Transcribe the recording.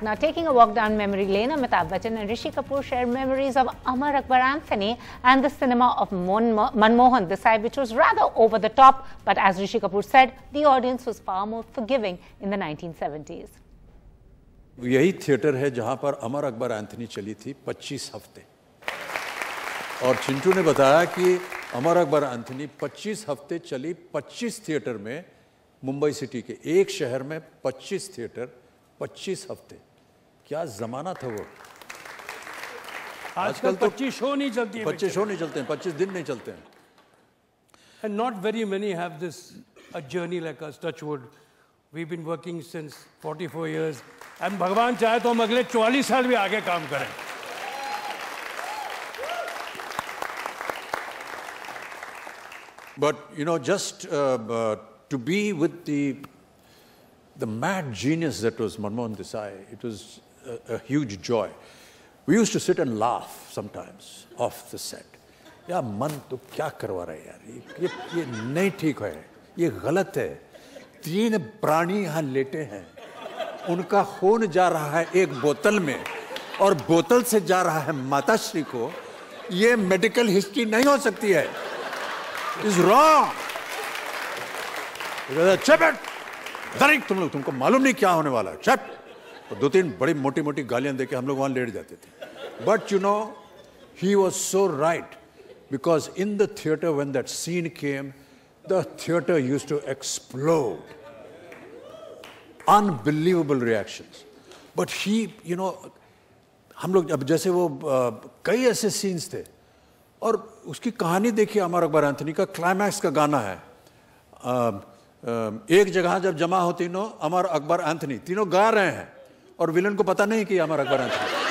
Now, taking a walk down memory lane, Amitabh Bachchan and Rishi Kapoor shared memories of Amar Akbar Anthony and the cinema of Mon- Manmohan Desai, which was rather over the top. But as Rishi Kapoor said, the audience was far more forgiving in the 1970s. यही theatre है जहाँ पर अमर Akbar Anthony चली थी 25 हफ़्ते और चिंटू ने बताया कि अमर अकबर एंथनी 25 हफ़्ते चली 25 थिएटर में मुंबई सिटी के एक शहर में 25 थिएटर 25 हफ़्ते क्या जमाना था वो आजकल तो 25 शो नहीं चलती 25 शो नहीं चलते हैं 25 दिन नहीं चलते हैं And not very many have this a journey like us, Touchwood. We've been working since 44 years. And भगवान चाहे तो हम अगले 44 साल भी आगे काम करें But you know, just uh, uh, to be with the the mad genius that was Manmohan Desai, it was a, a, huge joy. We used to sit and laugh sometimes off the set. यार मन तो क्या करवा रहा है यार ये ये नहीं ठीक है ये गलत है तीन प्राणी यहाँ लेटे हैं उनका खून जा रहा है एक बोतल में और बोतल से जा रहा है माताश्री को ये मेडिकल हिस्ट्री नहीं हो सकती है इज़ रॉन्ग दरिक तुम लोग तुमको मालूम नहीं क्या होने वाला है चट तो दो तीन बड़ी मोटी मोटी गालियाँ देके हम लोग वहाँ लेट जाते थे। But you know he was so right because in the theatre when that scene came the theatre use to explode unbelievable reactions but he you know हम लोग अब जैसे वो कई ऐसे सीन्स थे और उसकी कहानी देखिए अमर अकबर एंथनी का क्लाइमैक्स का गाना है। आ, आ, एक जगह जब जमा हो तीनों अमर अकबर एंथनी तीनों गा रहे हैं। और विलन को पता नहीं कि अमर अकबर एंथनी